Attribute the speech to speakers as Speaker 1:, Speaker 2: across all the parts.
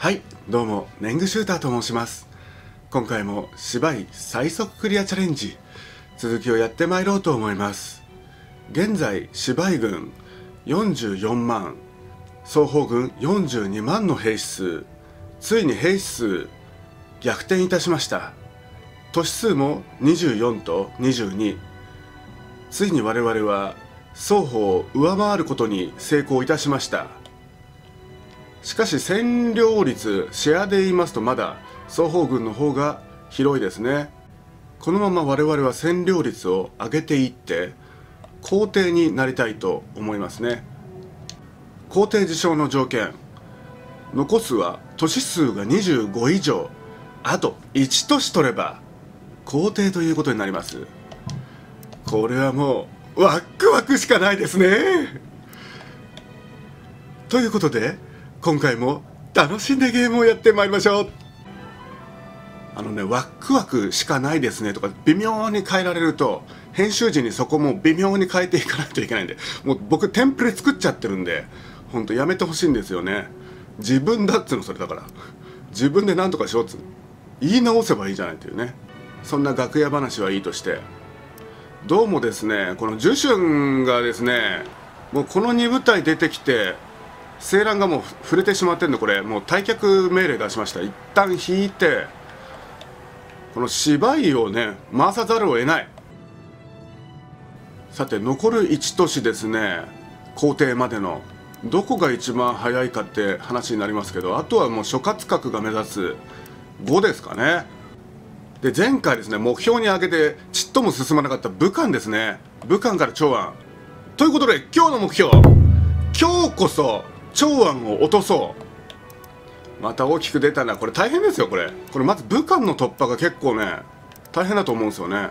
Speaker 1: はいどうもネングシューターと申します。今回も芝居最速クリアチャレンジ続きをやってまいろうと思います。現在芝居軍44万双方軍42万の兵士数ついに兵士数逆転いたしました。都市数も24と22ついに我々は双方を上回ることに成功いたしました。しかし占領率シェアで言いますとまだ双方軍の方が広いですね。このまま我々は占領率を上げていって皇帝になりたいと思いますね。皇帝自称の条件残すは都市数が25以上あと1都市取れば皇帝ということになります。これはもうワックワクしかないですね。ということで今回も楽しんでゲームをやってまいりましょう。あのねワックワクしかないですねとか微妙に変えられると編集時にそこも微妙に変えていかないといけないんでもう僕テンプレ作っちゃってるんでほんとやめてほしいんですよね。自分だっつうのそれだから。自分で何とかしようっつう言い直せばいいじゃないっていうね。そんな楽屋話はいいとして。どうもですねこのジュシュンがですねもうこの2部隊出てきて青蘭がもう触れてしまってんでこれ。もう退却命令出しました。一旦引いてこの芝居をね回さざるを得ない。さて残る1都市ですね。皇帝までの。どこが一番早いかって話になりますけどあとはもう諸葛閣が目指す。5ですかね。で前回ですね目標に挙げてちっとも進まなかった武漢ですね。武漢から長安。ということで今日の目標。今日こそ長安を落とそう。また大きく出たな。これ大変ですよこれ。これまず武漢の突破が結構ね大変だと思うんですよね。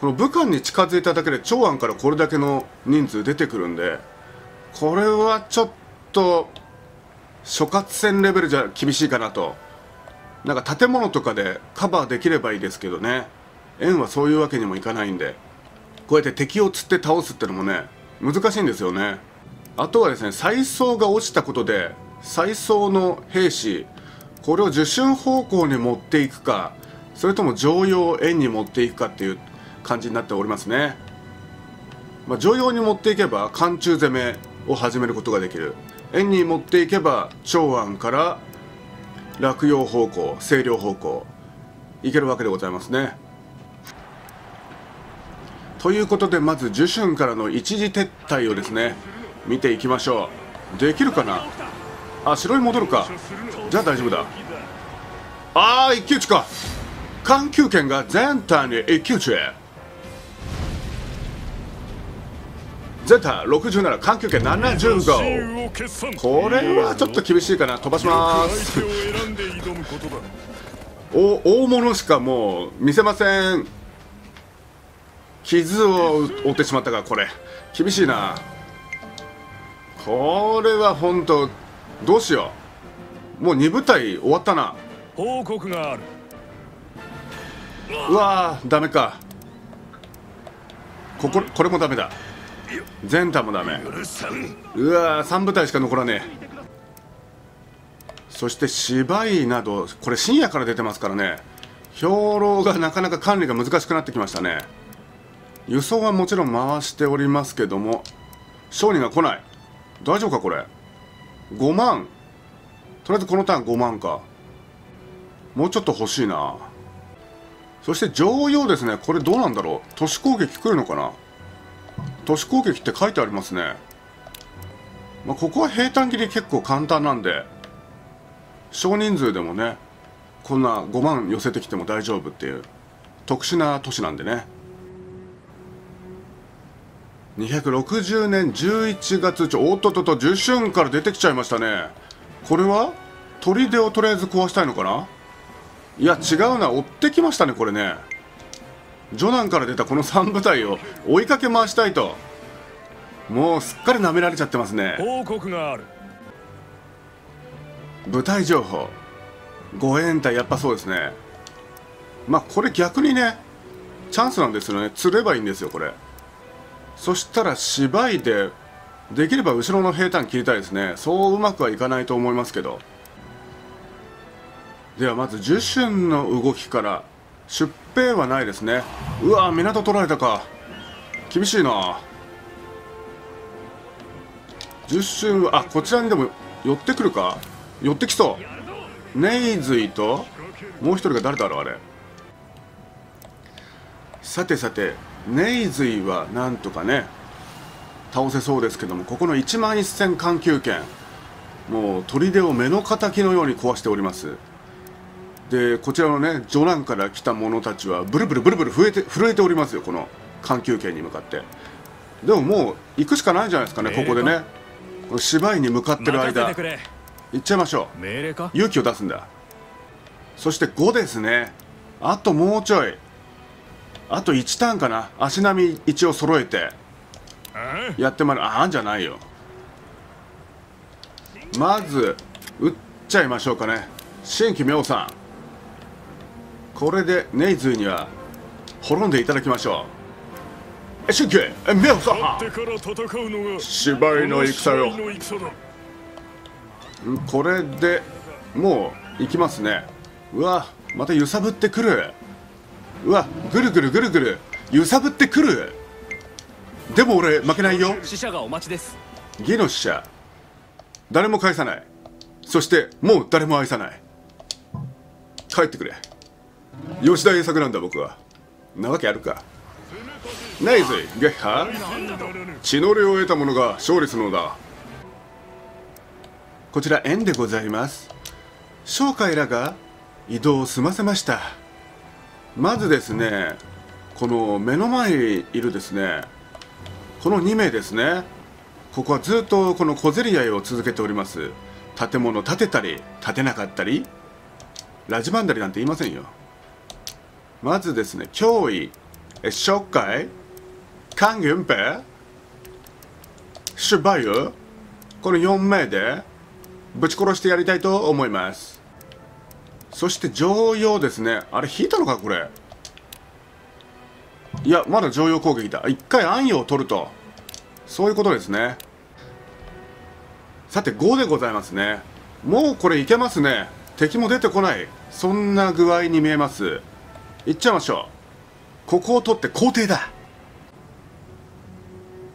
Speaker 1: この武漢に近づいただけで長安からこれだけの人数出てくるんでこれはちょっと諸葛戦レベルじゃ厳しいかなと。なんか建物とかでカバーできればいいですけどね。円はそういうわけにもいかないんで。こうやって敵を釣って倒すってのもね難しいんですよね。あとはですね再走が落ちたことで再走の兵士これを受春方向に持っていくかそれとも常用円に持っていくかっていう感じになっておりますね、まあ、常用に持っていけば寒中攻めを始めることができる。円に持っていけば長安から落葉方向清涼方向いけるわけでございますね。ということでまず受春からの一時撤退をですね見ていきましょう。できるかな？あ城に戻るか。じゃあ大丈夫だ。ああ一騎打ちか。緩急圏が全体に一騎打ちゼータ67緩急圏75これはちょっと厳しいかな。飛ばします。お大物しかもう見せません。傷を負ってしまったからこれ。厳しいな。これは本当どうしよう。もう2部隊終わったな。
Speaker 2: 報告がある。
Speaker 1: うわーダメか。こここれもダメだ。全タもダメ。うわー3部隊しか残らねえ。そして芝居などこれ深夜から出てますからね。兵糧がなかなか管理が難しくなってきましたね。輸送はもちろん回しておりますけども勝利が来ない大丈夫かこれ？5万。とりあえずこのターン5万か。もうちょっと欲しいな。そして常用ですね。これどうなんだろう？都市攻撃来るのかな？都市攻撃って書いてありますね。まあ、ここは平坦切り結構簡単なんで少人数でもねこんな5万寄せてきても大丈夫っていう特殊な都市なんでね。260年11月ちょおっとっとと10春から出てきちゃいましたね。これは？砦をとりあえず壊したいのかな？いや違うな。追ってきましたねこれね。ジョナンから出たこの3部隊を追いかけ回したいと。もうすっかり舐められちゃってますね。
Speaker 2: 報告がある。
Speaker 1: 部隊情報。護衛隊やっぱそうですね。まあこれ逆にねチャンスなんですよね。釣ればいいんですよこれそしたら芝居でできれば後ろの平坦切りたいですね。そううまくはいかないと思いますけど。ではまず樹春の動きから。出兵はないですね。うわ港取られたか。厳しいな。樹春はあこちらにでも寄ってくるか。寄ってきそう。ネイズイともう一人が誰だろうあれ。さてさてネイズイはなんとかね倒せそうですけどもここの1万1000緩急圏もう砦を目の敵のように壊しております。でこちらのね序南から来た者たちはブルブルブルブル震えて震えておりますよこの緩急圏に向かって。でももう行くしかないんじゃないですかねここでね。この芝居に向かってる間。行っちゃいましょう。
Speaker 2: 命令か？
Speaker 1: 勇気を出すんだ。そして5ですね。あともうちょいあと1ターンかな。足並み一応揃えて。やってまいるああんじゃないよ。まず打っちゃいましょうかね。新規妙さん。これでネイズには滅んでいただきましょう。え新規？え妙さ
Speaker 2: 勝ってから戦うのが
Speaker 1: 芝居の戦よこれでもう行きますね。うわまた揺さぶってくるうわぐるぐるぐるぐる。揺さぶってくる。でも俺負けないよ。
Speaker 3: 死者がお待ちです。
Speaker 1: 義の使者。誰も返さない。そしてもう誰も愛さない。帰ってくれ。吉田栄作なんだ僕は。なわけあるか。ナイズイ撃破血のりを得た者が勝利するのだ。こちら円でございます。商会らが移動を済ませましたまずですねこの目の前にいるですねこの2名ですねここはずっとこの小競り合いを続けております。建物建てたり建てなかったりラジバンダリなんて言いませんよ。まずですね脅威え紹介関元平シュバユこの4名でぶち殺してやりたいと思います。そして常用ですね。あれ引いたのかこれ。いやまだ常用攻撃だ。一回暗夜を取ると。そういうことですね。さて5でございますね。もうこれいけますね。敵も出てこない。そんな具合に見えます。いっちゃいましょう。ここを取って皇帝だ。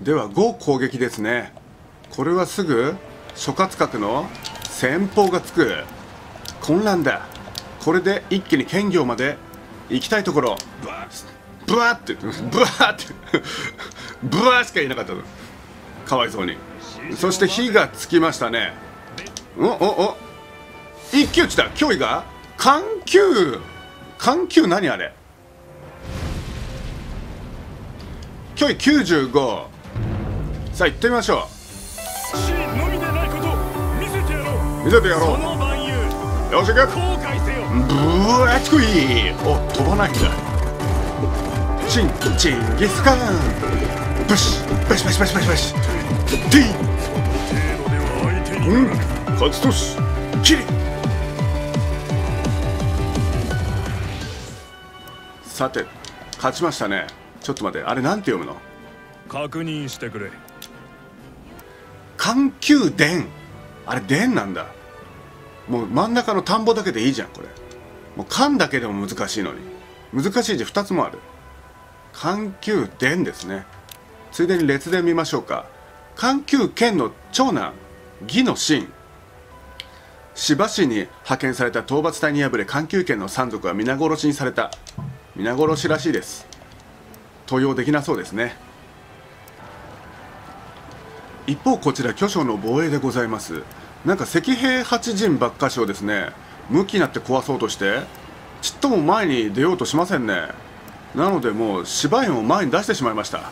Speaker 1: では5攻撃ですね。これはすぐ諸葛閣の先方がつく混乱だ。これで一気に兼業まで行きたいところ。ブワーって。ブワーって。ブワーしか言えなかったの。かわいそうに。そして火がつきましたね。おおお。一騎打ちだ。脅威が？緩急。緩急何あれ？脅威95さあ行ってみましょ
Speaker 2: う。
Speaker 1: う。見せてやろう。よし行くブワーチクイお飛ばないんだ。チンチンギスカンブシバシバシバシバシバシティうん勝ちとしキリさて勝ちましたねちょっと待ってあれなんて読むの
Speaker 2: 確認してくれ
Speaker 1: 環球電あれ電なんだもう真ん中の田んぼだけでいいじゃんこれ。もう間だけでも難しいのに。難しい字2つもある。環球電ですね。ついでに列伝見ましょうか。環球県の長男義の真千葉市に派遣された討伐隊に敗れ環球県の山賊は皆殺しにされた。皆殺しらしいです。登用できなそうですね。一方こちら巨匠の防衛でございます。なんか赤兵八陣ばっかしをですね向きになって壊そうとしてちっとも前に出ようとしませんね。なのでもう芝居を前に出してしまいました。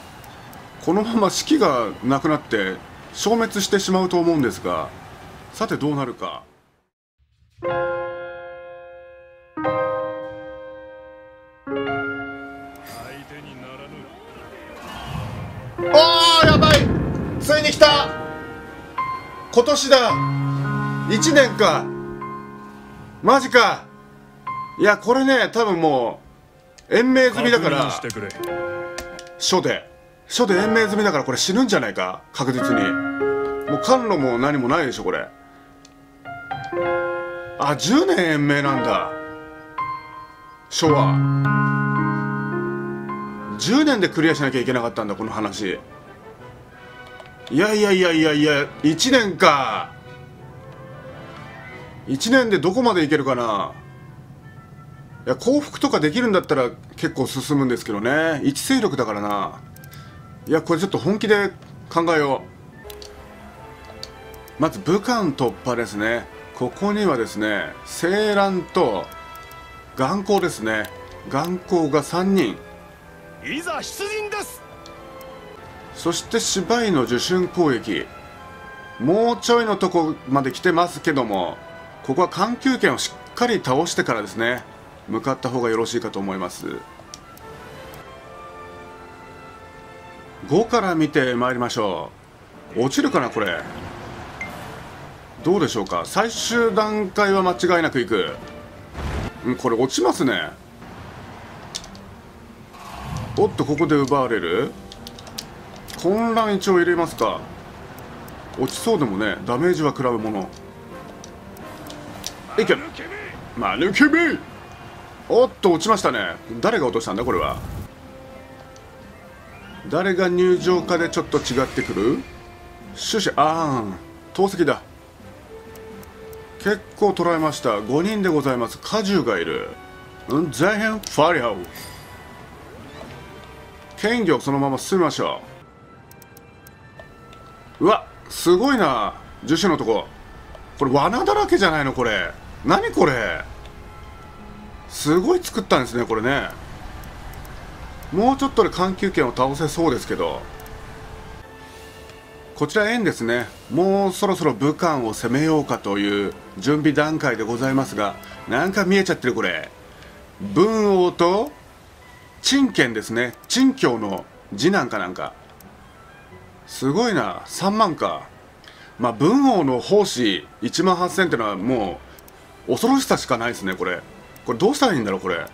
Speaker 1: このまま士気がなくなって消滅してしまうと思うんですがさてどうなるか。
Speaker 2: 相手にならぬ
Speaker 1: おーやばい。ついに来た。今年だ。1年か。マジか。いやこれね多分もう延命済みだから。書で書で延命済みだからこれ死ぬんじゃないか？確実に。もう甘露も何もないでしょこれ。あ10年延命なんだ。昭和10年でクリアしなきゃいけなかったんだこの話。いやいやいやいやいや1年か1年でどこまでいけるかな。いや降伏とかできるんだったら結構進むんですけどね。一勢力だからな。いやこれちょっと本気で考えよう。まず武漢突破ですね。ここにはですね青蘭と眼光ですね。眼光が3人。
Speaker 2: いざ出陣です。
Speaker 1: そして芝居の受春攻撃。もうちょいのとこまで来てますけどもここは緩急圏をしっかり倒してからですね向かった方がよろしいかと思います。5から見てまいりましょう。落ちるかなこれ。どうでしょうか。最終段階は間違いなくいく。んこれ落ちますね。おっとここで奪われる。混乱一応入れますか。落ちそうでもねダメージは食らうもの。いけ。まぬけめおっと落ちましたね。誰が落としたんだこれは。誰が入場かでちょっと違ってくる？シュシュあーん投石だ。結構捉えました。5人でございます。果汁がいる。うん前編ファリアウ権魚そのまま進みましょう。うわすごいな。樹脂のとこ。これ罠だらけじゃないの？これ。何これ？すごい作ったんですねこれね。もうちょっとで緩急圏を倒せそうですけど。こちら円ですね。もうそろそろ武漢を攻めようかという準備段階でございますがなんか見えちゃってるこれ。文王と陳建ですね。陳教の次男かなんか。すごいな。3万か。まあ文王の奉仕1万8000ってのはもう恐ろしさしかないですねこれ。これどうしたらいいんだろうこれ。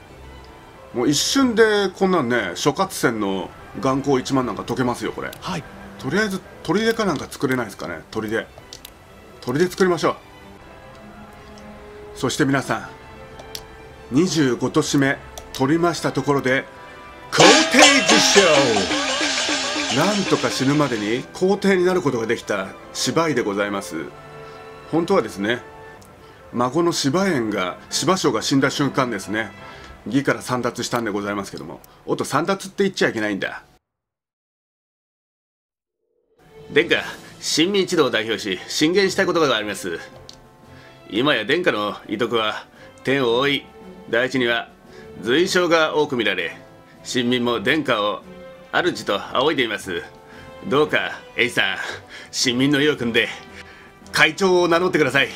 Speaker 1: もう一瞬でこんなんね諸葛線の眼光1万なんか解けますよこれ。
Speaker 2: はい。
Speaker 1: とりあえず砦かなんか作れないですかね砦。砦作りましょう。そして皆さん25年目取りましたところで皇帝受賞なんとか死ぬまでに皇帝になることができた芝居でございます。本当はですね孫の芝園が芝生が死んだ瞬間ですね義から散奪したんでございますけどもおっと散奪って言っちゃいけないんだ。
Speaker 3: 殿下新民一同を代表し進言したいことがあります。今や殿下の遺徳は天を覆い第一には随称が多く見られ新民も殿下を主と仰いでいます。どうかエイさん新民の意を組んで会長を名乗ってください。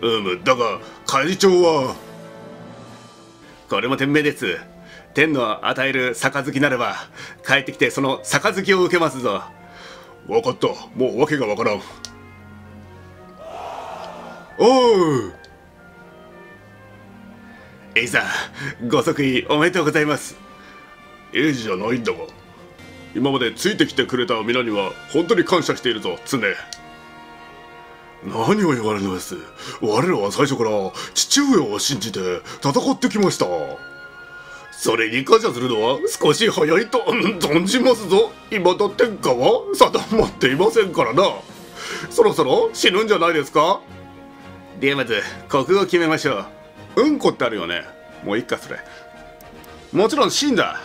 Speaker 3: うむだが会長は？これも天命です。天の与える杯ならば帰ってきてその杯を受けますぞ。
Speaker 2: 分かった。もう訳がわからん。
Speaker 1: おう。
Speaker 3: エイさんご即位おめでとうございます。
Speaker 2: 英治じゃないんだが。今までついてきてくれた皆には本当に感謝しているぞ常。何を言われるのです。我らは最初から父上を信じて戦ってきました。それに感謝するのは少し早いと存じますぞ。今だ天下は定まっていませんからな。そろそろ死ぬんじゃないですか。
Speaker 3: ではまず国語決めましょう。
Speaker 1: うんこってあるよね。もういっかそれ。もちろんシンだ。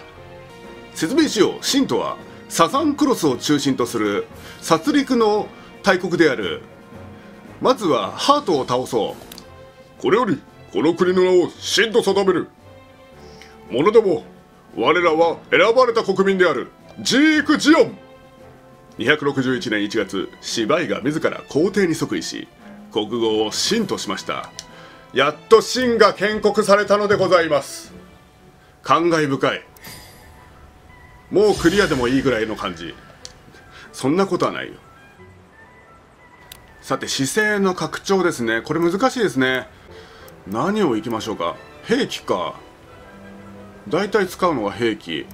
Speaker 1: 説明しよう。シンとはサザンクロスを中心とする殺戮の大国である。まずはハートを倒そう。
Speaker 2: これよりこの国の名を真と定める。ものでも我らは選ばれた国民である。ジーク・ジオン。
Speaker 1: 261年1月芝居が自ら皇帝に即位し国号を秦としました。やっと秦が建国されたのでございます。感慨深いもうクリアでもいいぐらいの感じ。そんなことはないよ。さて姿勢の拡張ですね。これ難しいですね。何をいきましょうか？兵器か。大体使うのは兵器。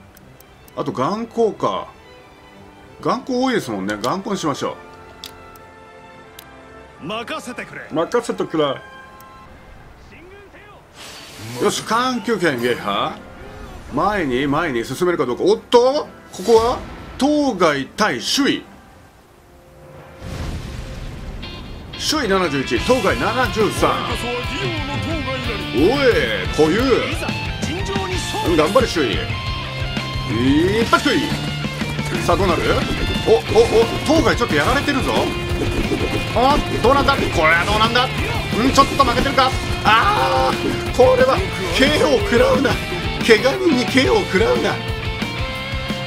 Speaker 1: あと眼光か。眼光多いですもんね。眼光にしましょ
Speaker 2: 任せてくれ。
Speaker 1: う任せとくれよし環境圏撃破前に前に進めるかどうか。おっとここは当該対首位。首位71当該73おい固有頑張れ首位。一発首位さあどうなる？おおお当該ちょっとやられてるぞ。あどうなんだ？これはどうなんだ？んちょっと負けてるか？ああこれは KO を食らうな。怪我人に KO を食らうな。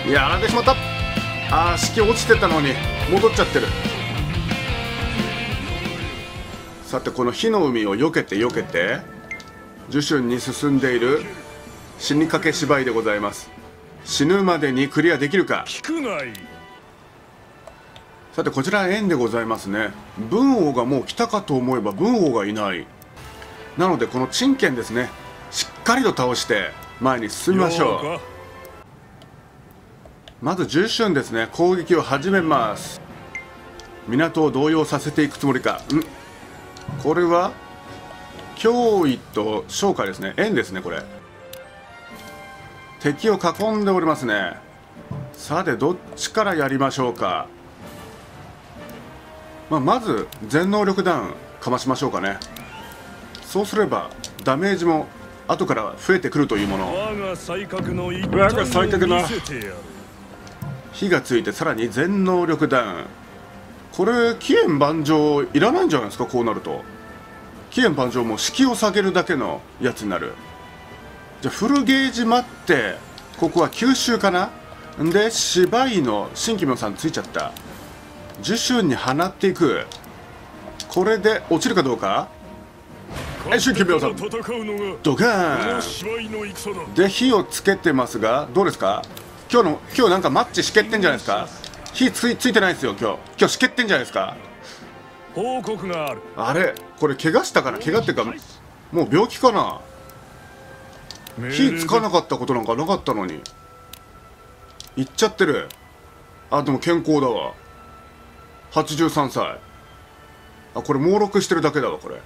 Speaker 1: やられてしまった。ああ式落ちてたのに戻っちゃってる。さてこの火の海を避けて避けて樹春に進んでいる死にかけ芝居でございます。死ぬまでにクリアできるか。さてこちら円でございますね。文王がもう来たかと思えば文王がいない。なのでこの陳建ですね。しっかりと倒して前に進みましょう。まず重春ですね。攻撃を始めます。港を動揺させていくつもりか。ん。これは脅威と昇華ですね。円ですねこれ。敵を囲んでおりますね。さてどっちからやりましょうか、まあ、まず全能力ダウンかましましょうかね。そうすればダメージも後から増えてくるというもの。
Speaker 4: 我が才覚の一
Speaker 1: 我が才覚な火がついてさらに全能力ダウンこれ期限盤上いらないんじゃないですか？こうなると。期限盤上も式を下げるだけのやつになる。じゃあフルゲージ待ってここは九州かな？んで芝居の新規名さんついちゃった。樹春に放っていく。これで落ちるかどうか？はい新規名さん。
Speaker 4: 戦うのが
Speaker 1: ドカン。で火をつけてますがどうですか？今日の今日なんかマッチしけってんじゃないですか？火ついついてないですよ今日。今日しけってんじゃないですか？
Speaker 4: 報告がある。
Speaker 1: あれこれ怪我したかな？怪我っていうかもう病気かな？火つかなかったことなんかなかったのに。行っちゃってる。あでも健康だわ。83歳。あこれ猛録してるだけだわこれ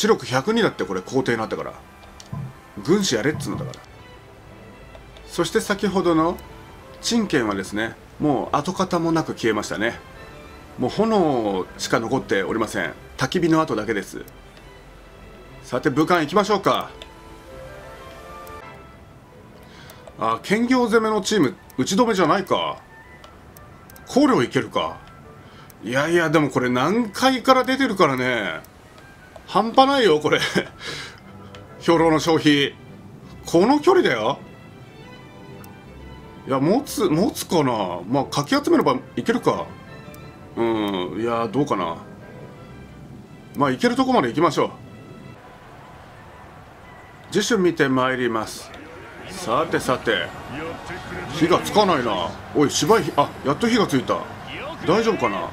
Speaker 1: 知力102だってこれ皇帝になってから。軍師やれっつうのだから。そして先ほどの陳建はですねもう跡形もなく消えましたね。もう炎しか残っておりません。焚き火の跡だけです。さて武漢行きましょうか。あ兼業攻めのチーム打ち止めじゃないか。考慮いけるか。いやいやでもこれ何回から出てるからね。半端ないよこれ。兵糧の消費。この距離だよ。いや持つ持つかな。まあかき集めればいけるか。うんいやどうかな。まあ行けるとこまで行きましょう。次週見てまいります。さてさて。火がつかないな。おい芝居あやっと火がついた。大丈夫かな。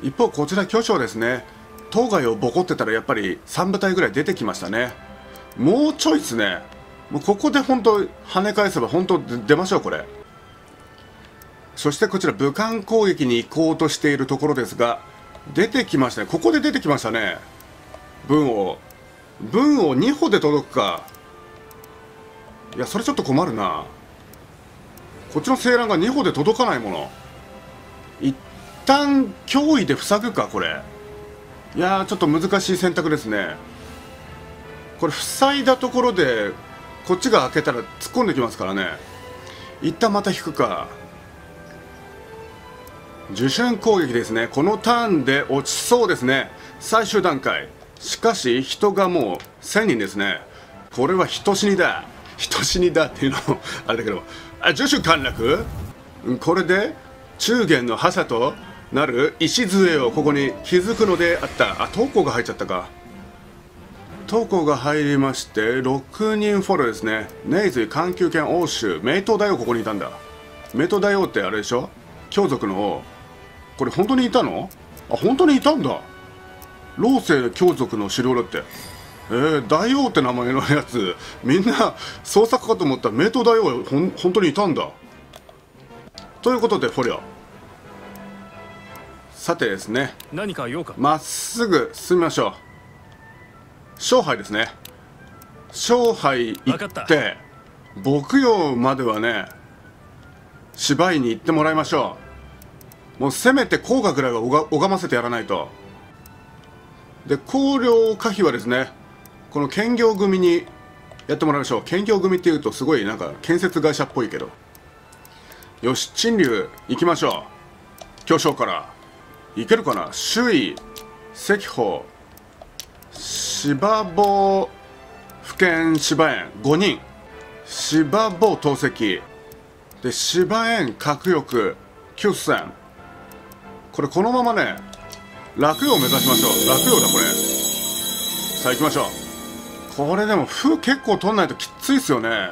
Speaker 1: 一方こちら巨匠ですね。当該をボコってたらやっぱり3部隊ぐらい出てきましたね。もうちょいですね。もうここで本当跳ね返せば本当出出ましょうこれ。そしてこちら武漢攻撃に行こうとしているところですが出てきましたね。ここで出てきましたね。文を文を2歩で届くか。いやそれちょっと困るな。こっちの青蘭が2歩で届かないもの。一旦脅威で塞ぐかこれ。いやちょっと難しい選択ですね。これ塞いだところでこっちが開けたら突っ込んできますからね。一旦また引くか。受信攻撃ですね。このターンで落ちそうですね。最終段階。しかし人がもう1000人ですね。これは人死にだ。人死にだっていうのもあれだけど。あ受信陥落？これで中元の覇者となる？礎をここに築くのであった。あ投稿が入っちゃったか。投稿が入りまして6人フォローですね。ネイズイ環球圏欧州名刀大王ここにいたんだ。名刀大王ってあれでしょ？強族のこれ本当にいたの？あ本当にいたんだ。老世強族の首領だって。えー、大王って名前のやつ。みんな創作かと思った。ら名刀大王ほん本当にいたんだ。ということでフォリアさてですね
Speaker 4: 何か用か。
Speaker 1: まっすぐ進みましょ勝敗ですね。勝敗行
Speaker 4: っ
Speaker 1: て牧羊まではね芝居に行ってもらいましょう。もうせめて甲賀ぐらいは拝拝ませてやらないと。で公領可否はですねこの兼業組にやってもらいましょう。兼業組っていうとすごいなんか建設会社っぽいけど。よし陳龍行きましょう。巨匠からいけるかな？周囲石宝芝坊府県芝園5人。芝坊透析で芝園角翼9戦これこのままね落葉を目指しましょう。落葉だこれ。さあ行きましょう。これでも風結構取んないときついっすよね。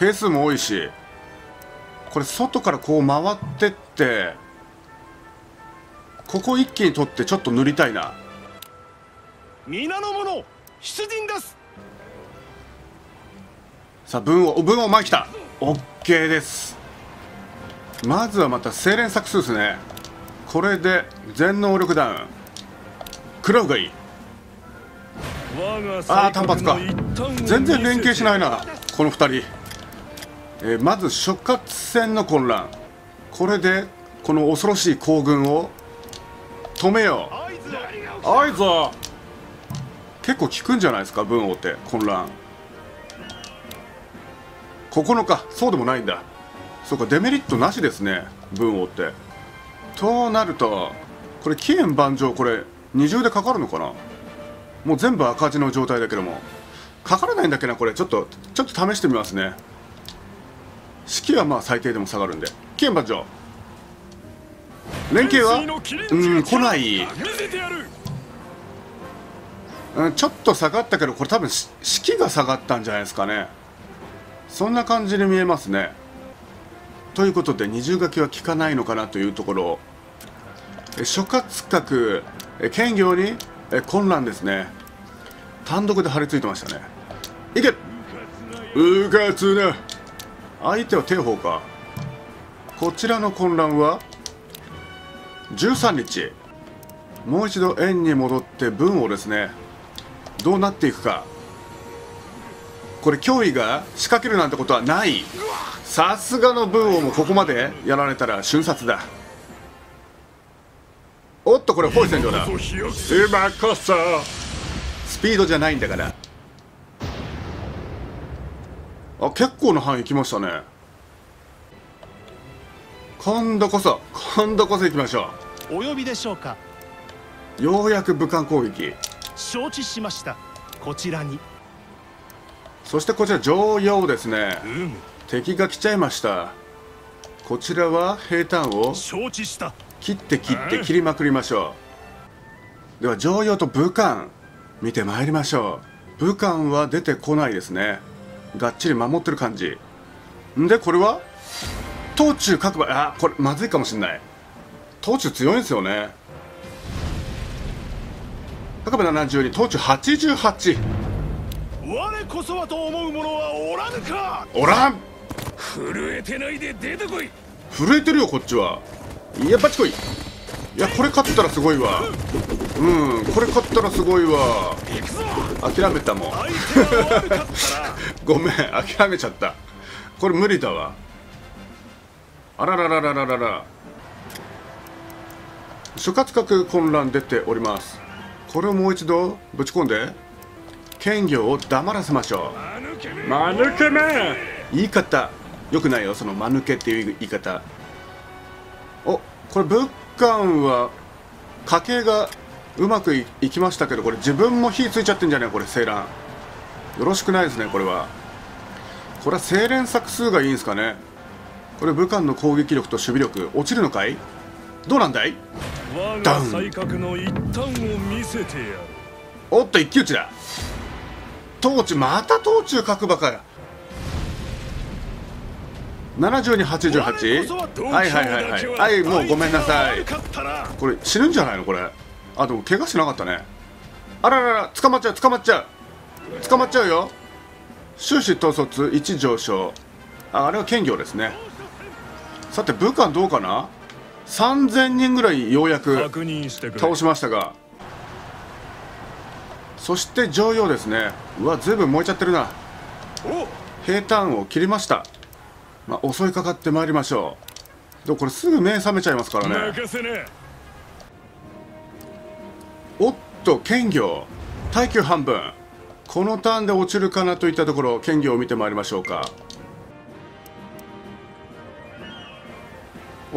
Speaker 1: 兵数も多いし。これ外からこう回ってってここ一気に取ってちょっと塗りたいな。
Speaker 4: 皆の者出陣です。
Speaker 1: さあ文を文を前来た。OK です。まずはまた精錬作数ですね。これで全能力ダウン。クラウがいい。あー単発か。全然連携しない
Speaker 4: な
Speaker 1: なこの2人、えーまず諸葛戦の混乱。これでこの恐ろしい行軍を止めよ。う合図。結構効くんじゃないですか文王って混乱。9日そうでもないんだ。そうかデメリットなしですね文王って。となるとこれ期限盤上これ二重でかかるのかな。もう全部赤字の状態だけども。かからないんだっけなこれ。ちょっとちょっと試してみますね。式はまあ最低でも下がるんで。期限盤上連携は？うん来ない。うん、ちょっと下がったけどこれ多分し士気が下がったんじゃないですかね。そんな感じに見えますね。ということで二重書きは効かないのかなというところ。え諸葛閣え兼業にえ混乱ですね。単独で張り付いてましたね。いけ！うかつな。相手は帝宝か。こちらの混乱は？13日。もう一度円に戻って文をですねどうなっていくか。これ脅威が仕掛けるなんてことはない。さすがの文王もここまでやられたら瞬殺だ。おっとこれ包囲戦場だ。今こそスピードじゃないんだから。あ結構な範囲行きましたね今度こそ今度こそ行きましょ
Speaker 5: お呼びでしょうか。
Speaker 1: うようやく武漢攻撃。
Speaker 5: 承知しました。こちらに。
Speaker 1: そしてこちら常用ですね。
Speaker 4: うむ
Speaker 1: 敵が来ちゃいました。こちらは平坦を
Speaker 4: 承知した。
Speaker 1: 切って切って切りまくりましょう。では常用と武漢見てまいりましょう。武漢は出てこないですね。がっちり守ってる感じ。んでこれは？東中各馬あこれまずいかもしんない。東中強いんですよね。各馬72東中88
Speaker 4: 我こそはと思う者はおらぬか。
Speaker 1: おらん。
Speaker 4: 震えてないで出てこい。
Speaker 1: 震えてるよこっちは。いやバチコイいやこれ勝ったらすごいわ。うんこれ勝ったらすごいわ。諦めたもん。ごめん諦めちゃった。これ無理だわあららららららら。諸葛閣混乱出ております。これをもう一度ぶち込んで兼業を黙らせましょう。間抜けめ言い方よくないよ。その間抜けっていう言い方。おこれ物販は家計がうまくいいきましたけどこれ自分も火ついちゃってんじゃないこれ青蘭よろしくないですねこれは。これは精錬作数がいいんですかね？これ武漢の攻撃力と守備力落ちるのかい？どうなんだい？ダウン。おっと一騎打ちだ。統治また統中角馬かよ70に88はいはいはいはい。はいもうごめんなさい。これ死ぬんじゃないの？これ。あでも怪我しなかったね。あららら捕まっちゃう捕まっちゃう。捕まっちゃうよ。終始統率1上昇。ああれは兼業ですね。さて武漢どうかな？3000人ぐらいようやく
Speaker 4: 確認してくれ。
Speaker 1: 倒しましたが。そして常用ですね。うわずいぶん燃えちゃってるな。平坦を切りました、まあ、襲いかかってまいりましょう。でもこれすぐ目覚めちゃいますからね。おっと剣魚耐久半分。このターンで落ちるかなといったところ剣魚を見てまいりましょうか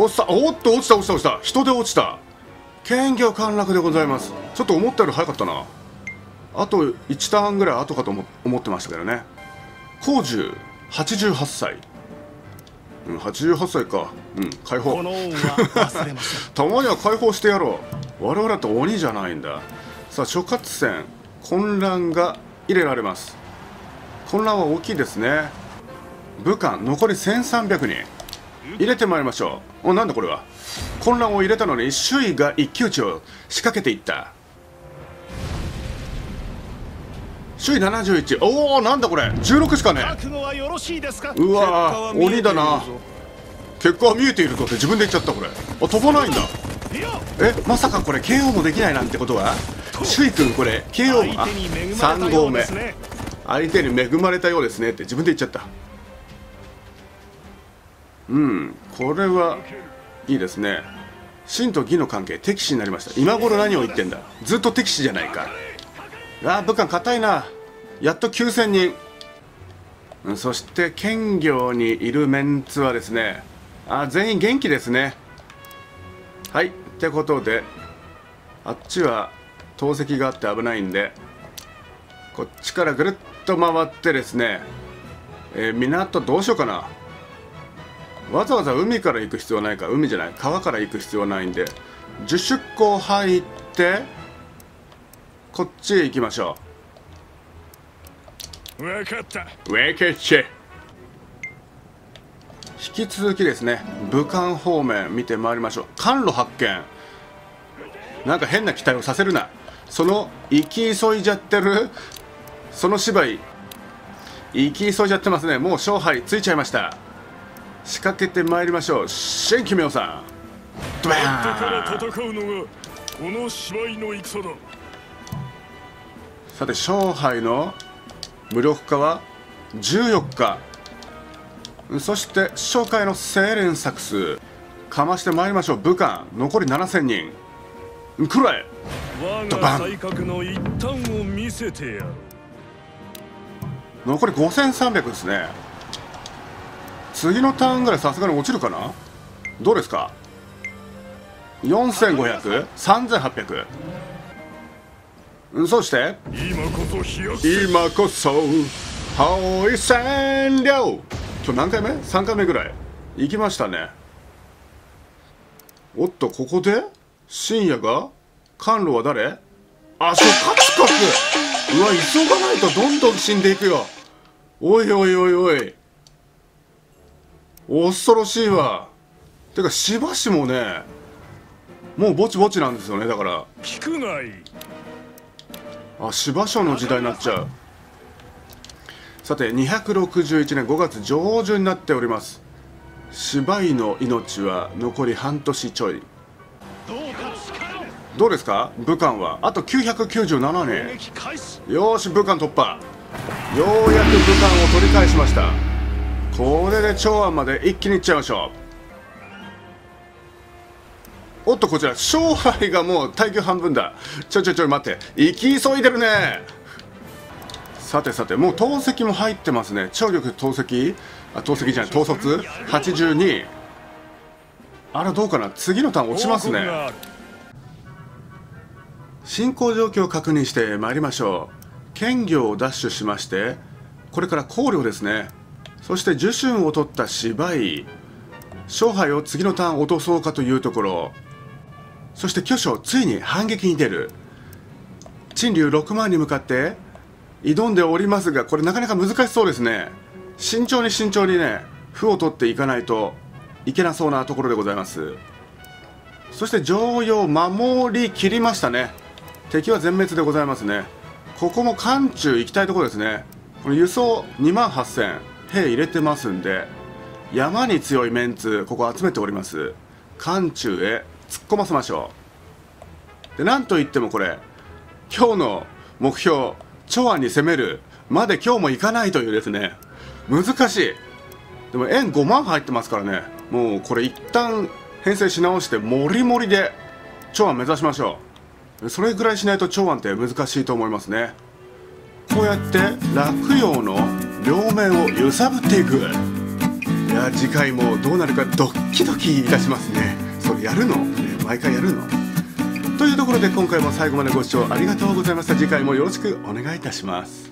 Speaker 1: おっさおっと落ちた落ちた落ちた。人で落ちた。剣魚陥落でございます。ちょっと思ったより早かったな。あと1ターンぐらい後かと思思ってましたけどね。光樹88歳。うん88歳か。うん解放。たまには解放してやろう。我々だって鬼じゃないんだ。さあ諸葛戦混乱が入れられます。混乱は大きいですね。武漢残り1300人入れてまいりましょう。おなんだこれは。混乱を入れたのに周囲が一騎打ちを仕掛けていった。周囲71おおなんだこれ。16しかねうわー鬼だな。結果は見えているぞって自分で言っちゃったこれ。あ飛ばないんだ。えまさかこれ KO もできないなんてことは？首位君これ KO あ
Speaker 5: 相手に恵まれた
Speaker 1: 3
Speaker 5: よ
Speaker 1: 号目。相手に恵まれたようですねって自分で言っちゃったうん。これはいいですね。真と義の関係敵視になりました。今頃何を言ってんだ。ずっと敵視じゃないか。あー武漢硬いな。やっと9000人うんそして兼業にいるメンツはですね。あ全員元気ですね。はい。ってことであっちは投石があって危ないんでこっちからぐるっと回ってですね、えー港どうしようかな。わざわざ海から行く必要はないか海じゃない川から行く必要はないんで10出港入ってこっちへ行きましょ
Speaker 4: 分かった。
Speaker 1: うウェケチェ引き続きですね武漢方面見てまいりましょう。甘露発見。なんか変な期待をさせるな。その行き急いじゃってるその芝居。行き急いじゃってますね。もう勝敗ついちゃいました仕掛けてまいりましょう。新奇妙さん。ドバ
Speaker 4: だから
Speaker 1: ーン。
Speaker 4: 戦うのがこの芝居の戦だ
Speaker 1: さて勝敗の無力化は14日。そして紹介の精錬作数。かましてまいりましょう。武漢残り7000人。くらえ。
Speaker 4: 我が才覚の一端を見せてやる
Speaker 1: 残り5300ですね次のターンぐらいさすがに落ちるかな？どうですか？4500?3800 そして？
Speaker 4: 今こそ
Speaker 1: 今こそ包囲占領！今日何回目 ?3 回目ぐらい。行きましたね。おっとここで？深夜が？甘露は誰？あ諸葛角うわ急がないとどんどん死んでいくよ。おいおいおいおい恐ろしいわ。てかしばしもねもうぼちぼちなんですよねだから。
Speaker 4: 聞くがいい。
Speaker 1: あ芝生の時代になっちゃう。さて261年5月上旬になっております。芝居の命は残り半年ちょい。
Speaker 5: どうか力を
Speaker 1: どうですか？武漢は。あと997年。よーし武漢突破。ようやく武漢を取り返しましたこれで長安まで一気にいっちゃいましょう。おっとこちら。勝敗がもう耐久半分だ。ちょちょちょ待って。行き急いでるね。さてさてもう投石も入ってますね。超玉投石？あ投石じゃない。統率？82あらどうかな。次のターン落ちますね。進行状況を確認してまいりましょう。兼業を奪取しましてこれから考慮ですね。そして受春を取った芝居。勝敗を次のターン落とそうかというところ。そして巨匠ついに反撃に出る。陳竜6万に向かって挑んでおりますがこれなかなか難しそうですね。慎重に慎重にね歩を取っていかないといけなそうなところでございます。そして常用守り切りましたね。敵は全滅でございますね。ここも漢中行きたいところですね。この輸送2万8000兵入れてますんで山に強いメンツここ集めております。漢中へ突っ込ませましょう。でなんといってもこれ今日の目標長安に攻めるまで今日も行かないというですね難しい。でも円5万入ってますからね。もうこれ一旦編成し直してモリモリで長安目指しましょう。それぐらいしないと長安って難しいと思いますね。こうやって落葉の両面を揺さぶっていく。いや次回もどうなるかドッキドキいたしますね。それやるの、ね、毎回やるの？というところで今回も最後までご視聴ありがとうございました。次回もよろしくお願いいたします。